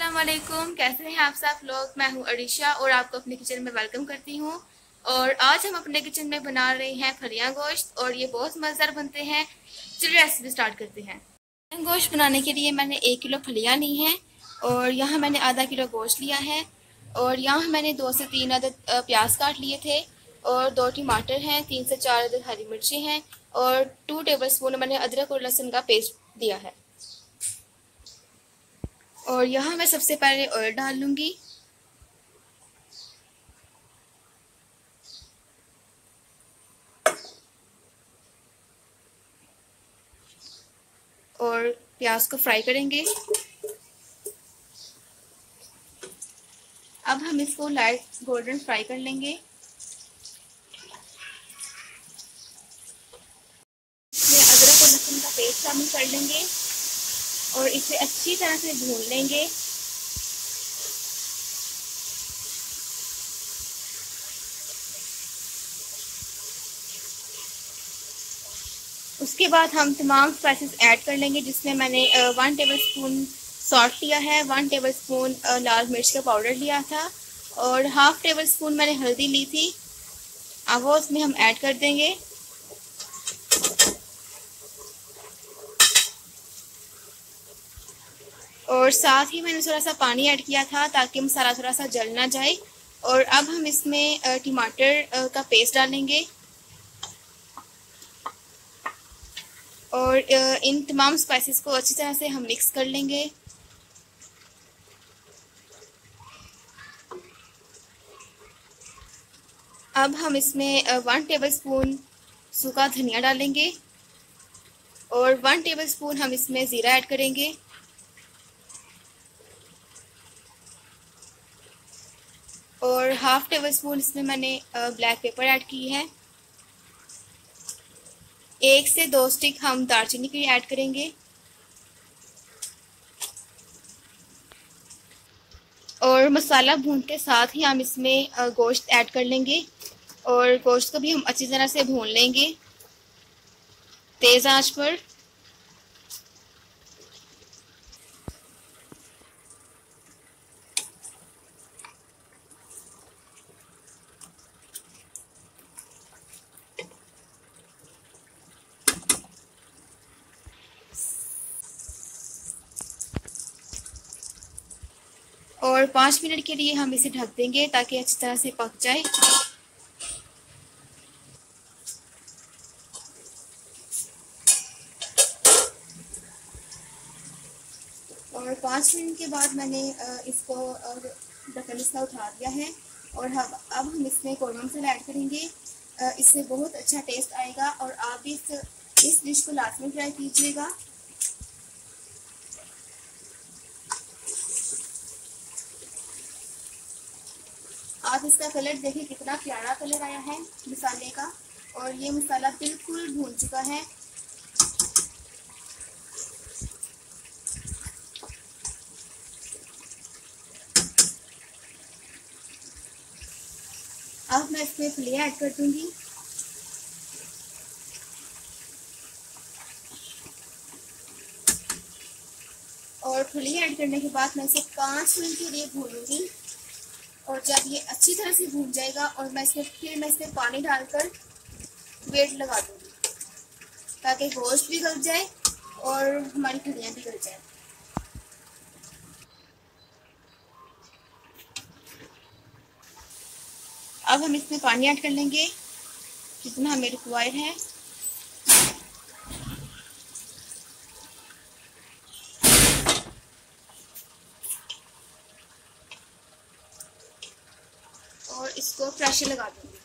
अस्सलाम वालेकुम। कैसे हैं आप सब लोग? मैं हूँ अडिशा और आपको अपने किचन में वेलकम करती हूँ। और आज हम अपने किचन में बना रहे हैं फलियाँ गोश्त और ये बहुत मज़ेदार बनते हैं। चलिए रेसिपी स्टार्ट करते हैं। गोश्त बनाने के लिए मैंने एक किलो फलियाँ ली हैं और यहाँ मैंने आधा किलो गोश्त लिया है। और यहाँ मैंने दो से तीन अदद प्याज काट लिए थे और दो टमाटर हैं, तीन से चार अदद हरी मिर्ची हैं और टू टेबल स्पून मैंने अदरक और लहसुन का पेस्ट दिया है। और यहाँ मैं सबसे पहले ऑयल डाल लूँगी। और प्याज को फ्राई करेंगे। अब हम इसको लाइट गोल्डन फ्राई कर लेंगे। अदरक और लहसुन का पेस्ट शामिल कर लेंगे। और इसे अच्छी तरह से भून लेंगे। उसके बाद हम तमाम स्पाइसेस ऐड कर लेंगे, जिसमें मैंने वन टेबल स्पून सॉल्ट लिया है वन टेबल स्पून लाल मिर्च का पाउडर लिया था, और हाफ़ टेबल स्पून मैंने हल्दी ली थी। अब वो उसमें हम ऐड कर देंगे। और साथ ही मैंने थोड़ा सा पानी ऐड किया था ताकि मसाला थोड़ा सा जल ना जाए। और अब हम इसमें टमाटर का पेस्ट डालेंगे। और इन तमाम स्पाइसेस को अच्छी तरह से हम मिक्स कर लेंगे। अब हम इसमें वन टेबल स्पून सूखा धनिया डालेंगे। और वन टेबल स्पून हम इसमें ज़ीरा ऐड करेंगे। और हाफ़ टेबल स्पून इसमें मैंने ब्लैक पेपर ऐड की है। एक से दो स्टिक हम दालचीनी की ऐड करेंगे। और मसाला भूनते साथ ही हम इसमें गोश्त ऐड कर लेंगे। और गोश्त को भी हम अच्छी तरह से भून लेंगे। तेज़ आँच पर। और पाँच मिनट के लिए हम इसे ढक देंगे ताकि अच्छी तरह से पक जाए। और पाँच मिनट के बाद मैंने इसको ढक्कन इसका उठा दिया है और हम, अब हम इसमें कोरमा मसाला ऐड करेंगे। इससे बहुत अच्छा टेस्ट आएगा और आप इस इस डिश को लाजमी ट्राई कीजिएगा। आप इसका कलर देखिए कितना प्यारा कलर आया है मसाले का। और ये मसाला बिल्कुल भून चुका है। अब मैं इसमें फलियाँ ऐड कर दूँगी। और फलियाँ ऐड करने के बाद मैं इसे पाँच मिनट के लिए भूनूँगी। और जब ये अच्छी तरह से भून जाएगा और मैं इसमें, फिर मैं इसमें पानी डालकर वेट लगा दूँगी, ताकि गोश्त भी गल जाए और हमारी फलियाँ भी गल जाए। अब हम इसमें पानी ऐड कर लेंगे। जितना हमें रिक्वायर है? इसको प्रेशर लगा दूँगी।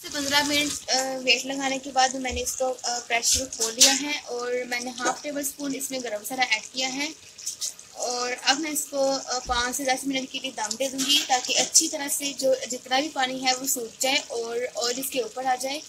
पंद्रह मिनट वेट लगाने के बाद मैंने इसको प्रेशर खोल लिया है और मैंने हाफ़ टेबल स्पून इसमें गरम मसाला ऐड किया है। और अब मैं इसको पाँच से दस मिनट के लिए दम दे दूँगी ताकि अच्छी तरह से जो जितना भी पानी है वो सूख जाए और ऑयल इसके ऊपर आ जाए।